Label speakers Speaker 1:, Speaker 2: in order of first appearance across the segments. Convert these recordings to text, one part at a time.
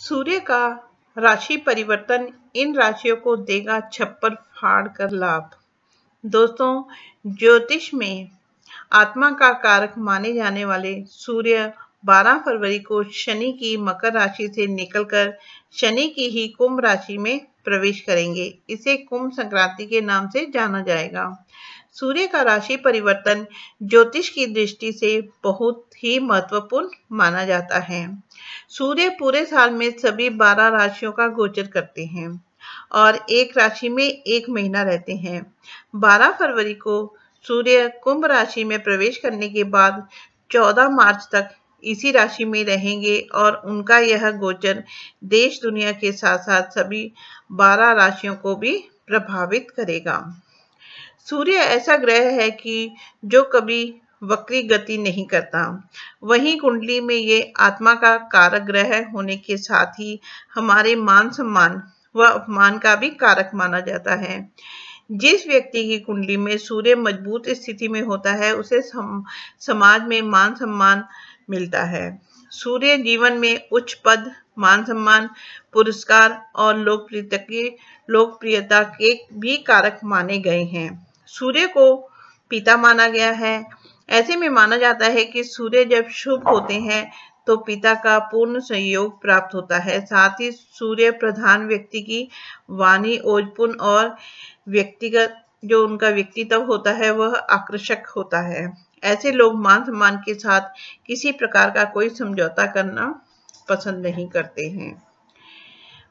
Speaker 1: सूर्य का राशि परिवर्तन इन राशियों को देगा छप्पर फाड़ कर लाभ। दोस्तों, ज्योतिष में आत्मा का कारक माने जाने वाले सूर्य 12 फरवरी को शनि की मकर राशि से निकलकर शनि की ही कुंभ राशि में प्रवेश करेंगे। इसे कुंभ संक्रांति के नाम से जाना जाएगा। सूर्य का राशि परिवर्तन ज्योतिष की दृष्टि से बहुत ही महत्वपूर्ण माना जाता है। सूर्य पूरे साल में सभी बारह राशियों का गोचर करते हैं और एक राशि में एक महीना रहते हैं। 12 फरवरी को सूर्य कुंभ राशि में प्रवेश करने के बाद 14 मार्च तक इसी राशि में रहेंगे और उनका यह गोचर देश दुनिया के साथ साथ सभी 12 राशियों को भी प्रभावित करेगा। सूर्य ऐसा ग्रह है कि जो कभी वक्री गति नहीं करता। वहीं कुंडली में ये आत्मा का कारक ग्रह होने के साथ ही हमारे मान सम्मान व अपमान का भी कारक माना जाता है। जिस व्यक्ति की कुंडली में सूर्य मज़बूत स्थिति में होता है उसे सम, समाज में मान सम्मान मिलता है। सूर्य जीवन में उच्च पद मान सम्मान पुरस्कार और लोकप्रियता के लोकप्रियता के भी कारक माने गए हैं। सूर्य को पिता माना गया है। ऐसे में माना जाता है कि सूर्य जब शुभ होते हैं तो पिता का पूर्ण सहयोग प्राप्त होता है। साथ ही सूर्य प्रधान व्यक्ति की वाणी, ओजपुन और व्यक्तिगत जो उनका व्यक्तित्व होता है, वह आकर्षक होता है। ऐसे लोग मान सम्मान के साथ किसी प्रकार का कोई समझौता करना पसंद नहीं करते हैं।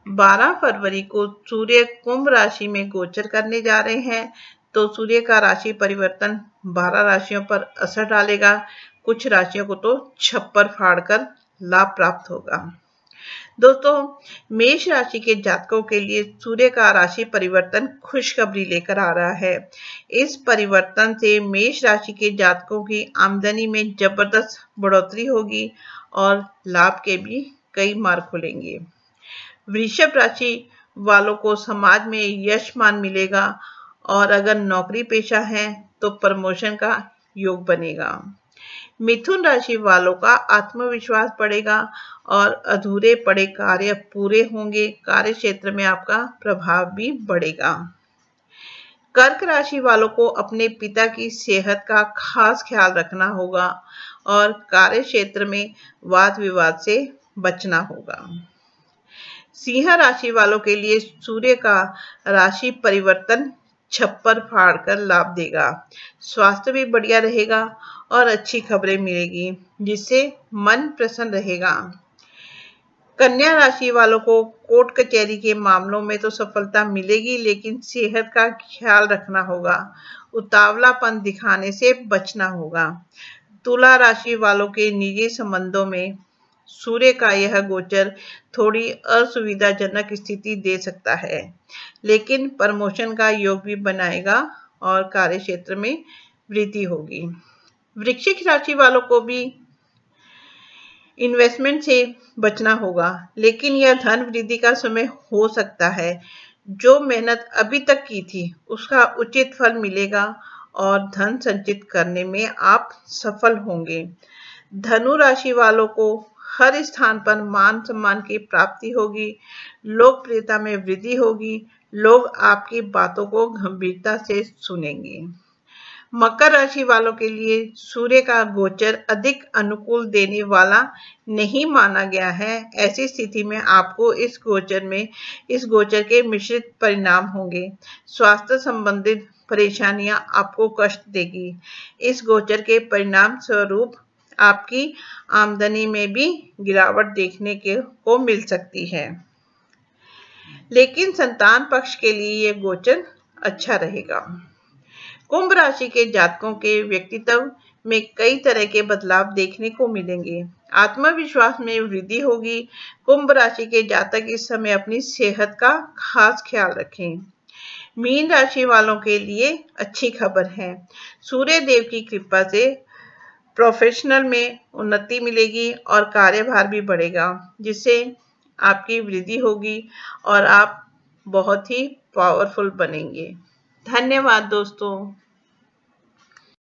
Speaker 1: 12 फरवरी को सूर्य कुंभ राशि में गोचर करने जा रहे हैं। तो सूर्य का राशि परिवर्तन 12 राशियों पर असर डालेगा। कुछ राशियों को तो छप्पर फाड़ कर लाभ प्राप्त होगा। दोस्तों, मेष राशि के जातकों के लिए सूर्य का राशि परिवर्तन खुशखबरी लेकर आ रहा है। इस परिवर्तन से मेष राशि के जातकों की आमदनी में ज़बरदस्त बढ़ोतरी होगी और लाभ के भी कई मार्ग खुलेंगे। वृषभ राशि वालों को समाज में यश मान मिलेगा और अगर नौकरी पेशा है तो प्रमोशन का योग बनेगा। मिथुन राशि वालों का आत्मविश्वास बढ़ेगा और अधूरे पड़े कार्य पूरे होंगे। कार्य क्षेत्र में आपका प्रभाव भी बढ़ेगा। कर्क राशि वालों को अपने पिता की सेहत का खास ख्याल रखना होगा और कार्य क्षेत्र में वाद विवाद से बचना होगा। सिंह राशि वालों के लिए सूर्य का राशि परिवर्तन छप्पर फाड़ कर लाभ देगा। स्वास्थ्य भी बढ़िया रहेगा और अच्छी खबरें मिलेगी, जिससे मन प्रसन्न रहेगा। कन्या राशि वालों को कोर्ट कचहरी के मामलों में तो सफलता मिलेगी, लेकिन सेहत का ख्याल रखना होगा। उतावलापन दिखाने से बचना होगा। तुला राशि वालों के निजी संबंधों में सूर्य का यह गोचर थोड़ी असुविधाजनक स्थिति दे सकता है, लेकिन प्रमोशन का योग भी बनाएगा और कार्य क्षेत्र में वृद्धि होगी। वृक्षिक राशि वालों को भी इन्वेस्टमेंट से बचना होगा, लेकिन यह धन वृद्धि का समय हो सकता है। जो मेहनत अभी तक की थी, उसका उचित फल मिलेगा और धन संचित करने में आप सफल होंगे। धनु राशि वालों को हर स्थान पर मान सम्मान की प्राप्ति होगी लोकप्रियता में वृद्धि होगी, लोग आपकी बातों को गंभीरता से सुनेंगे। मकर राशि वालों के लिए सूर्य का गोचर अधिक अनुकूल देने वाला नहीं माना गया है। ऐसी स्थिति में आपको इस गोचर में, इस गोचर के मिश्रित परिणाम होंगे। स्वास्थ्य संबंधित परेशानियाँ आपको कष्ट देगी। इस गोचर के परिणाम स्वरूप आपकी आमदनी में भी गिरावट देखने के, को मिल सकती है। लेकिन संतान पक्ष के लिए ये गोचर अच्छा रहेगा। कुंभ राशि के जातकों के व्यक्तित्व में कई तरह के बदलाव देखने को मिलेंगे। आत्मविश्वास में वृद्धि होगी। कुंभ राशि के जातक इस समय अपनी सेहत का खास ख्याल रखें। मीन राशि वालों के लिए अच्छी खबर है। सूर्य देव की कृपा से प्रोफेशनल में उन्नति मिलेगी और कार्यभार भी बढ़ेगा, जिससे आपकी वृद्धि होगी और आप बहुत ही पावरफुल बनेंगे। धन्यवाद दोस्तों।